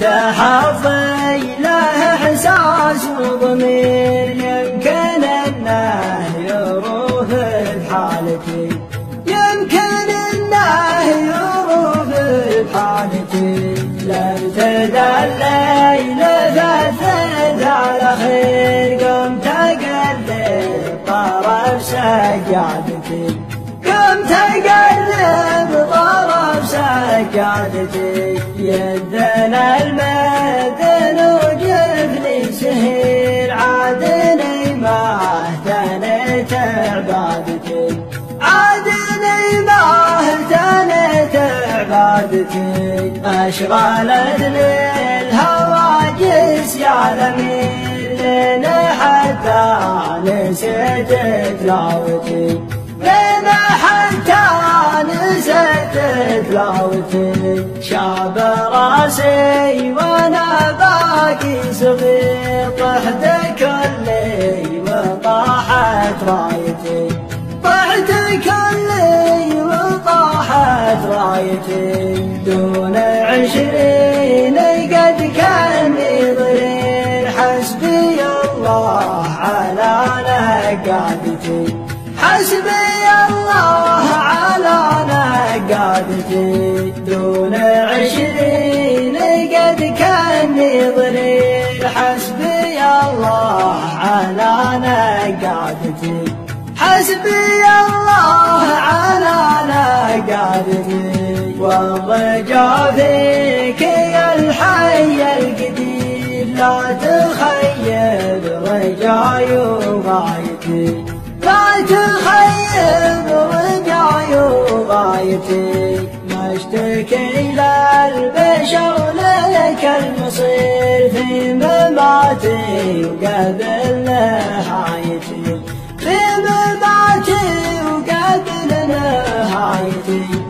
تحظي له احساس وضمير يمكن انه يروف بحالتي يمكن انه يروف بحالتي لم تدلي لفتت على خير قمت اقلب طرف سجادتي قمت اقلب سجادتي يدنا المدن وجفني سهير عادني ما اهتنيت عبادتي عادني ما اهتنيت عبادتي اشغلتني الهواجس يا ذمير. لين حتى نسيت تلاوتي لين حتى راسي وأنا باقي صغير طحت كلي وطاحت رايتي. طحت كلي وطاحت رايتي. دون عشرين قد كاني ضرير حسبي الله على نقادتي. حسبي الله على نقادتي. دون حسبي الله على نقادتي حسبي الله على نقادتي والرجا فيك يا الحي القدير لا تخيب رجاي وغايتي. الكيلان بشغلك المصير في مماتي وقابلنا حياتي في مماتي وقابلنا حياتي